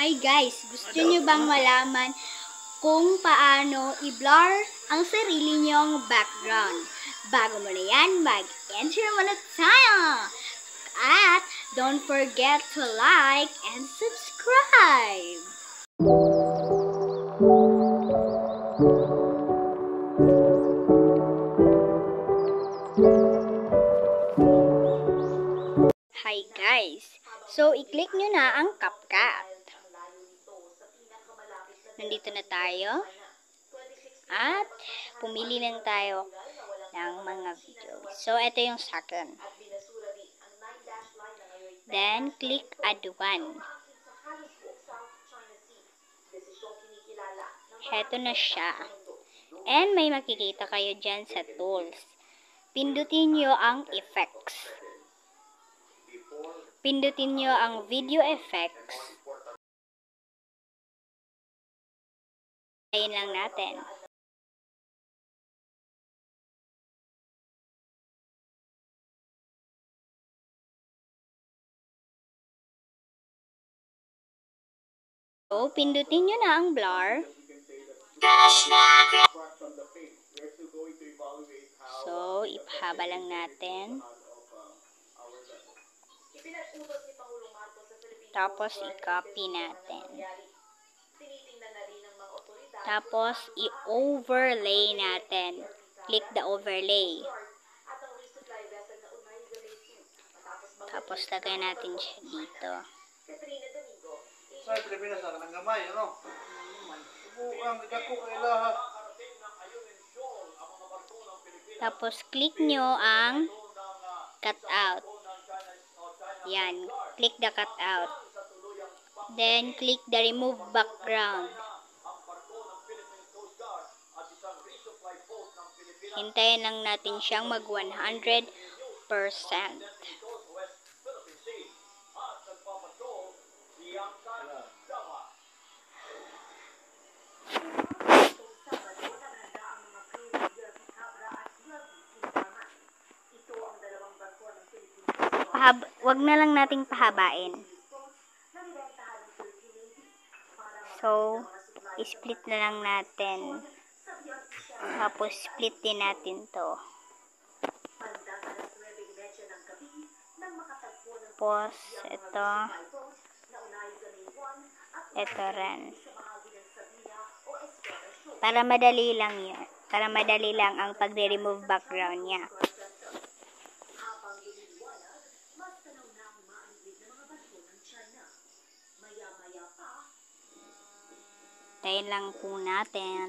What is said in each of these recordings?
Hi guys, gusto nyo bang malaman kung paano i-blur ang sarili nyong background? Bago mo na yan, mag-enter mo na tayo! At don't forget to like and subscribe! Hi guys! So, i-click nyo na ang CapCut. Nandito na tayo. At, pumili lang tayo ng mga video. So, ito yung second. Then, click add one. Heto na siya. And may makikita kayo dyan sa tools. Pindutin nyo ang effects. Pindutin nyo ang video effects. Ayun lang natin. So, pindutin nyo na ang blur. So, ipahaba lang natin. Tapos, i-copy natin. Tapos, i-overlay natin. Click the overlay. Tapos, lagay natin siya dito. Sa Pilipinas na ng gamay, ano? Subukan, dako kay lahat. Tapos, click nyo ang cut out. Yan. Click the cut out. Then, click the remove background. Hintayin lang natin siyang mag 100%. Pahab wag na lang nating pahabain. So, split na lang natin. Tapos, split din natin to. Tapos, ito. Ito rin. Para madali lang yun. Para madali lang ang pagre-remove background niya. Tayin lang po natin.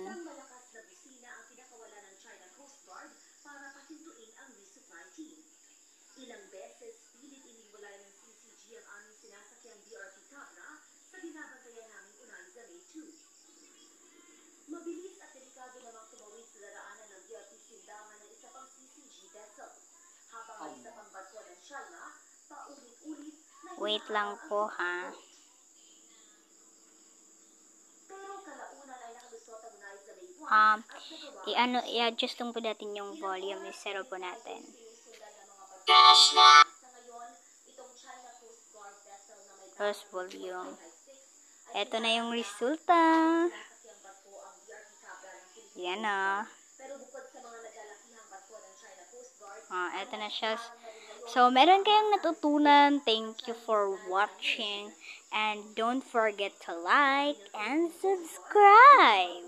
Wait lang po ha. Pero kalaunan ay nakalusot ang Unaiza May 1 Um, i-ano, i-adjust lang po natin yung volume. I-zero po natin. Tapos volume. Ito na yung resulta. Yan na. Ah, ito na siya. So, meron kayong natutunan. Thank you for watching. And don't forget to like and subscribe.